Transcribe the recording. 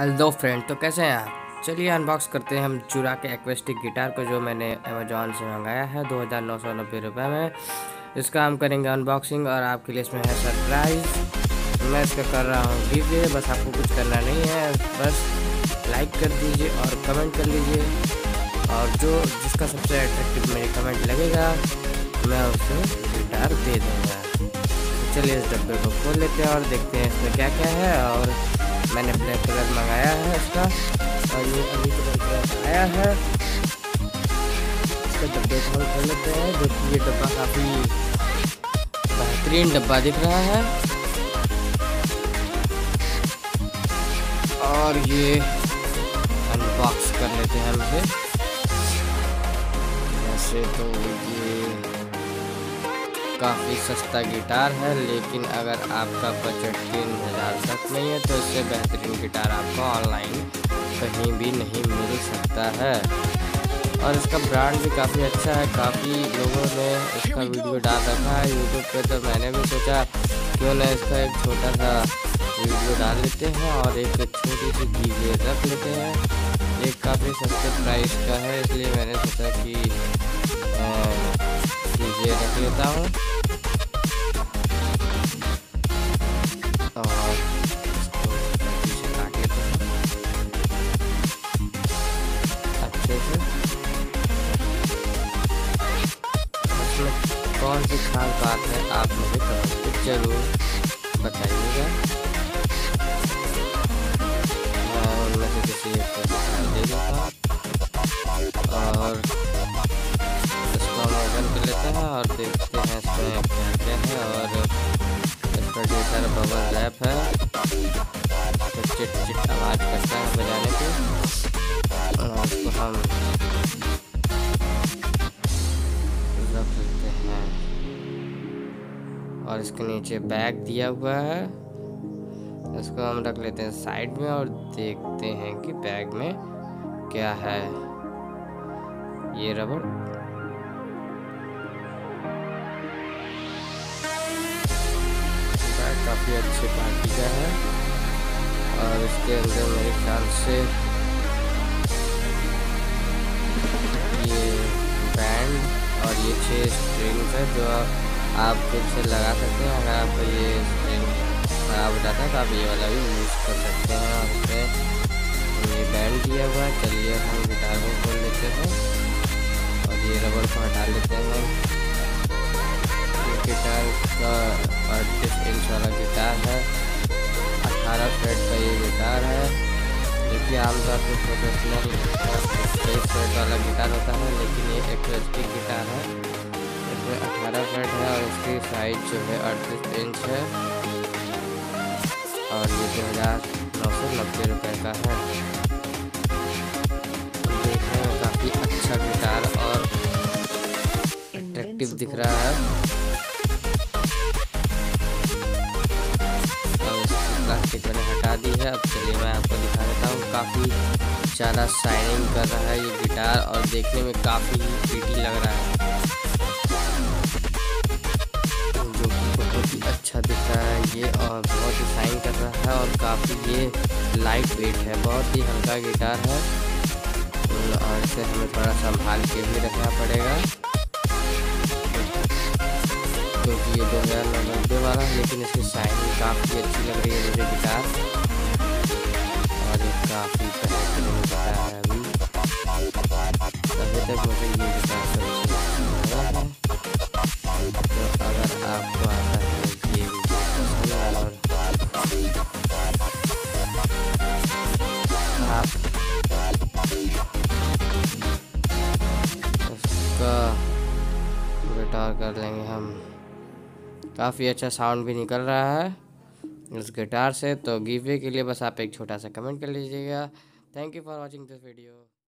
Hello friend तो कैसे हैं आप? चलिए अनबॉक्स करते हैं हम चुरा के एक्वेस्टिक गिटार को जो मैंने अमेजोन से मंगाया है, दो हज़ार नौ सौ नब्बे रुपये में। इसका हम करेंगे अनबॉक्सिंग और आपके लिए इसमें है सरप्राइज़ मैं इसका कर रहा हूँ गिवे बस आपको कुछ करना नहीं है। बस लाइक कर दीजिए और कमेंट कर लीजिए। और जो, जिसका सबसे अट्रैक्टिव मेरे कमेंट लगेगा, मैं उसे गिटार दे दूँगा। चलिए इस डब्बे को खोल लेते हैं और देखते हैं इसमें क्या क्या है और मैंने ब्लैक कलर मंगाया है इसका और ये अभी तो आया है। इसका डब्बे खोल लेते हैं, जो कि ये डब्बा काफ़ी बेहतरीन डब्बा दिख रहा है। और ये अनबॉक्स कर लेते हैं हम इसे वैसे तो ये काफ़ी सस्ता गिटार है, लेकिन अगर आपका बजट तीन हज़ार तक नहीं है तो इससे बेहतरीन गिटार आपको ऑनलाइन कहीं भी नहीं मिल सकता है। और इसका ब्रांड भी काफ़ी अच्छा है। काफ़ी लोगों ने इसका वीडियो डाल रखा है यूट्यूब पे तो मैंने भी सोचा क्यों ना इसका एक छोटा सा वीडियो डाल लेते हैं और एक छोटी सी वीडियो रख लेते हैं। एक काफ़ी सस्ते प्राइस का है, इसलिए मैंने सोचा कि चीज़ें रख लेता हूँ। कौन सी खास बात है, आप मुझे कमेंट ज़रूर बताइएगा। मैं उनमें से किसी एक दे और इसको हम ओपन कर लेते हैं और देखते हैं इसमें क्या है और इस पर ढेर सारा बबल रैप है। तो चिट चिट आवाज़ करता है बजाने की। और उसको हम और इसके नीचे बैग दिया हुआ है। इसको हम रख लेते हैं साइड में और देखते हैं कि बैग में क्या है। ये रबड़ काफ़ी अच्छे क्वालिटी का है। और इसके अंदर मेरे ख्याल से ये बैंड और ये छः स्ट्रिंग्स है जो आप फिर से लगा सकते हैं, अगर आपको ये खराब हो जाता है तो आप ये वाला भी यूज़ कर सकते हैं और इसमें ये बैंड दिया हुआ है, चलिए हम गिटार को खोल लेते हैं और ये रबड़ को हटा लेते हैं गिटार का अड़तीस इंच वाला गिटार है। अठारह फ्रेट का ये गिटार है। देखिए आमतौर पर प्रोफेशनल तेईस वाला गिटार होता है, लेकिन ये एक्वेस्टिक गिटार है। साइज़ जो है अड़तीस इंच है। और ये दो हज़ार नौ सौ नब्बे रुपये का है। देखने में काफ़ी अच्छा गिटार और अट्रैक्टिव दिख रहा है। मैंने हटा दी है। अब चलिए मैं आपको दिखा देता हूँ। काफ़ी ज़्यादा शाइनिंग कर रहा है ये गिटार और देखने में काफ़ी प्रीटी लग रहा है। अच्छा दिख रहा है, ये, और बहुत ही शाइन कर रहा है, और काफ़ी ये लाइट वेट है, बहुत ही हल्का गिटार है। और इसे हमें थोड़ा संभाल के भी रखना पड़ेगा। क्योंकि ये दो हज़ार नब्बे वाला है लेकिन इसकी शाइनिंग काफ़ी अच्छी लग रही है मुझे गिटार और ये काफ़ी कर लेंगे हम। काफ़ी अच्छा साउंड भी निकल रहा है उस गिटार से तो गिवे के लिए बस आप एक छोटा सा कमेंट कर लीजिएगा। Thank you for watching this video